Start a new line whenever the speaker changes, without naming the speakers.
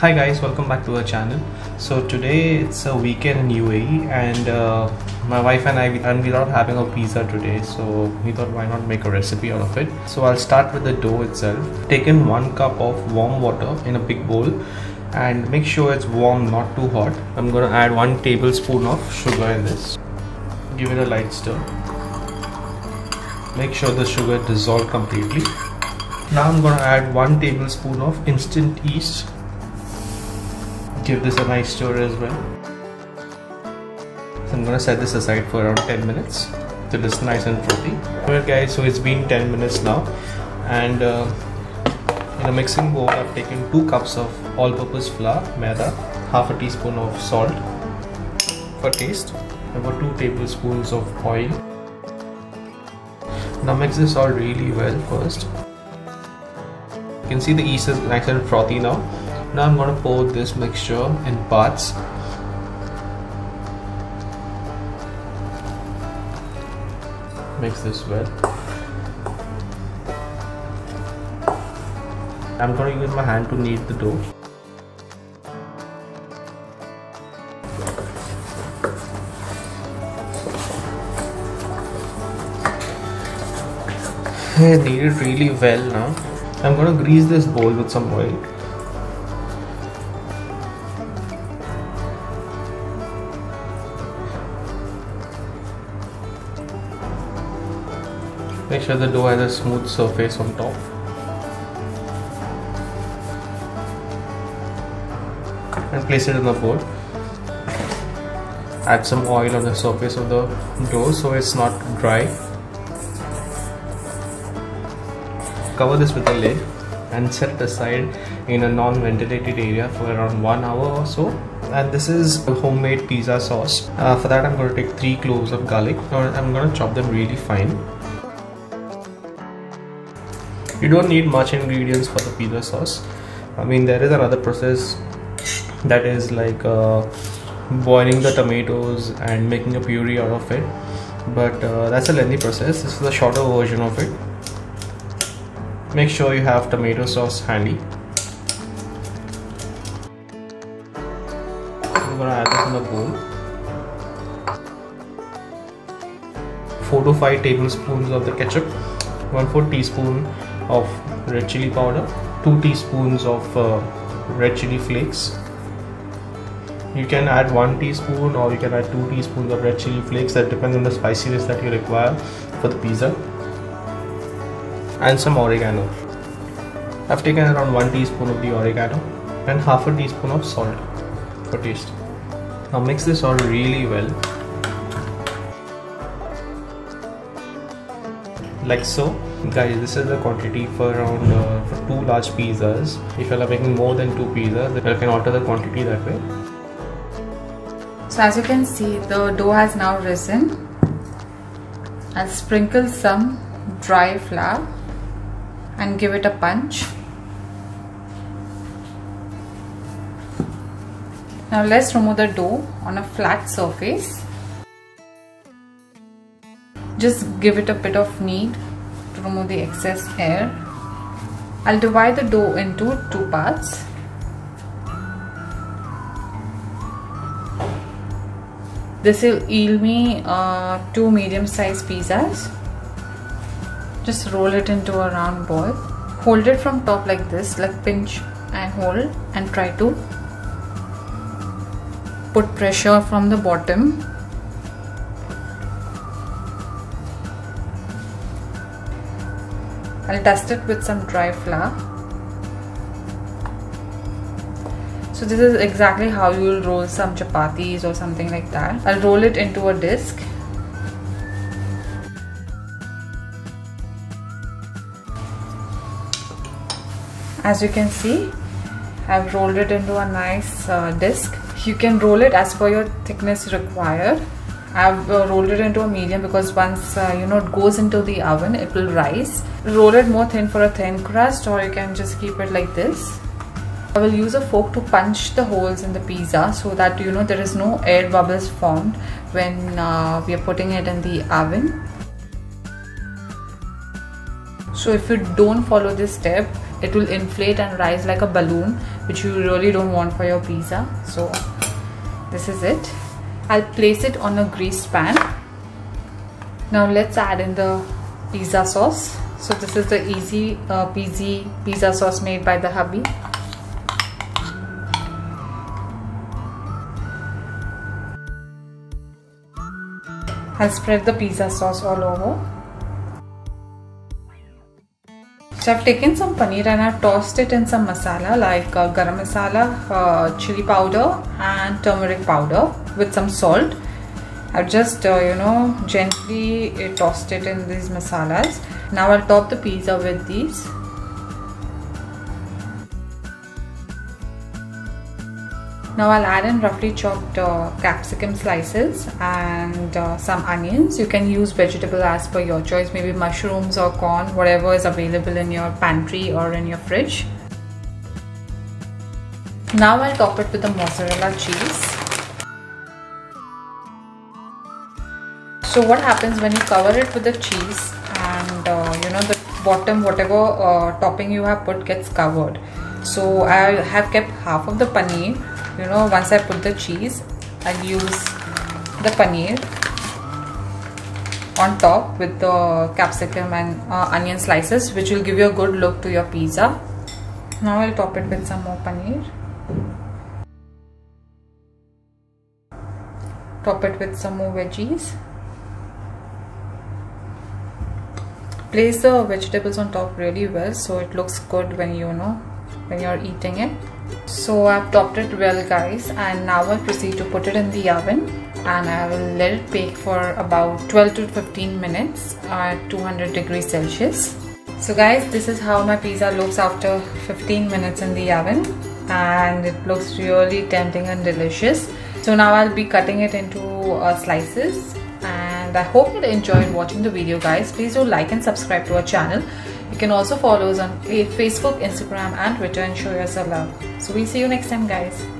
Hi guys, welcome back to our channel. So today it's a weekend in UAE and uh, my wife and I and we are having a pizza today so we thought why not make a recipe out of it. So I'll start with the dough itself. Taken one cup of warm water in a big bowl and make sure it's warm not too hot. I'm gonna add one tablespoon of sugar in this. Give it a light stir. Make sure the sugar dissolves completely. Now I'm gonna add one tablespoon of instant yeast give this a nice stir as well. So I'm gonna set this aside for around 10 minutes till it's nice and frothy. Alright guys, so it's been 10 minutes now and uh, in a mixing bowl I've taken 2 cups of all-purpose flour, maida, half a teaspoon of salt for taste, about 2 tablespoons of oil. Now mix this all really well first. You can see the yeast is nice and frothy now now I'm going to pour this mixture in parts. Mix this well I'm going to use my hand to knead the dough. I knead it really well now. I'm going to grease this bowl with some oil Make sure the dough has a smooth surface on top. And place it in the bowl. Add some oil on the surface of the dough so it's not dry. Cover this with a lid and set it aside in a non-ventilated area for around one hour or so and this is a homemade pizza sauce uh, for that I'm going to take three cloves of garlic I'm going to chop them really fine you don't need much ingredients for the pizza sauce. I mean there is another process that is like uh, boiling the tomatoes and making a puree out of it. But uh, that's a lengthy process. This is the shorter version of it. Make sure you have tomato sauce handy. I'm gonna add this in the bowl. 4 to 5 tablespoons of the ketchup. 1 4 teaspoon of red chili powder 2 teaspoons of uh, red chili flakes. You can add 1 teaspoon or you can add 2 teaspoons of red chili flakes. That depends on the spiciness that you require for the pizza. And some oregano. I've taken around 1 teaspoon of the oregano and half a teaspoon of salt for taste. Now mix this all really well like so. Guys this is the quantity for around uh, for two large pizzas. If you are making more than two pizzas you can alter the quantity that way.
So as you can see the dough has now risen. I'll sprinkle some dry flour and give it a punch. Now let's remove the dough on a flat surface just give it a bit of knead to remove the excess air. I'll divide the dough into two parts. This will yield me uh, two medium sized pizzas. Just roll it into a round ball. Hold it from top like this, like pinch and hold and try to put pressure from the bottom I'll dust it with some dry flour. So this is exactly how you will roll some chapatis or something like that. I'll roll it into a disc. As you can see, I've rolled it into a nice uh, disc. You can roll it as per your thickness required. I've uh, rolled it into a medium because once uh, you know it goes into the oven it will rise. Roll it more thin for a thin crust or you can just keep it like this. I will use a fork to punch the holes in the pizza so that you know there is no air bubbles formed when uh, we are putting it in the oven. So if you don't follow this step, it will inflate and rise like a balloon which you really don't want for your pizza so this is it I'll place it on a greased pan. Now let's add in the pizza sauce. So this is the easy uh, peasy pizza sauce made by the hubby. I'll spread the pizza sauce all over. So I've taken some paneer and I've tossed it in some masala like uh, garam masala, uh, chili powder and turmeric powder with some salt. I've just uh, you know gently uh, tossed it in these masalas. Now I'll top the pizza with these Now I'll add in roughly chopped uh, capsicum slices and uh, some onions. You can use vegetable as per your choice, maybe mushrooms or corn, whatever is available in your pantry or in your fridge. Now I'll top it with the mozzarella cheese. So what happens when you cover it with the cheese and uh, you know the bottom whatever uh, topping you have put gets covered. So I have kept half of the paneer you know once I put the cheese I'll use the paneer on top with the capsicum and uh, onion slices which will give you a good look to your pizza. Now I'll top it with some more paneer. Top it with some more veggies place the vegetables on top really well so it looks good when you know when you're eating it so I've topped it well guys and now I'll proceed to put it in the oven and I will let it bake for about 12 to 15 minutes at 200 degrees Celsius. So guys this is how my pizza looks after 15 minutes in the oven and it looks really tempting and delicious. So now I'll be cutting it into uh, slices and I hope you enjoyed watching the video guys. Please do like and subscribe to our channel. You can also follow us on Facebook, Instagram and Twitter and show us your love. So we'll see you next time guys.